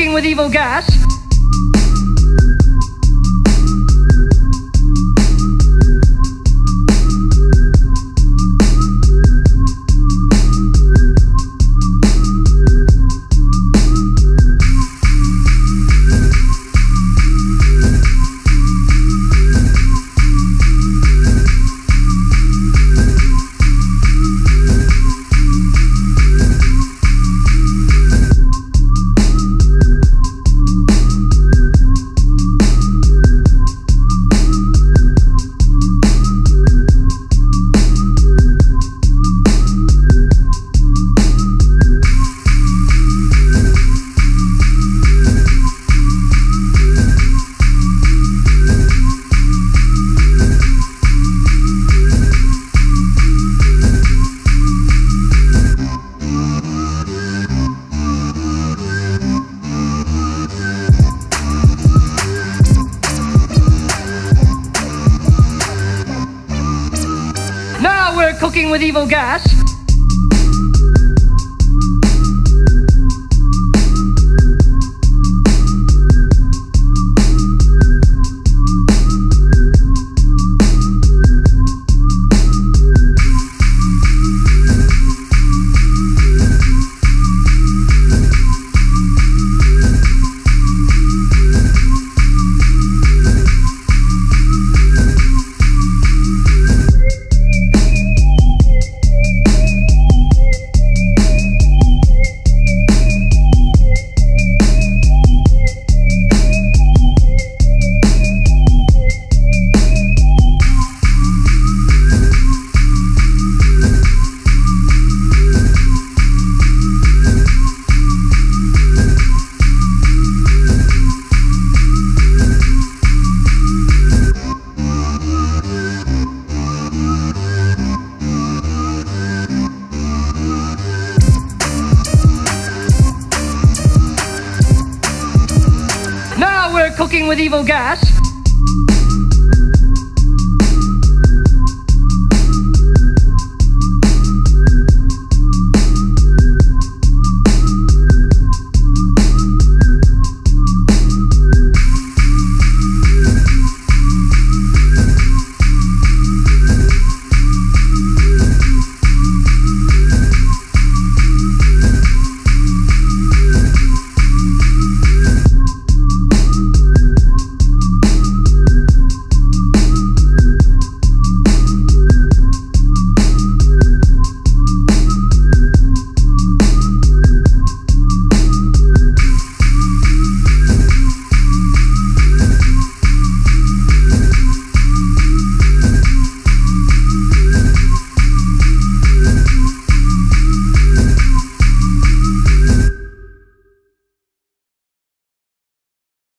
cooking with evil gas. Cooking with evil gas. Cooking with evil gas.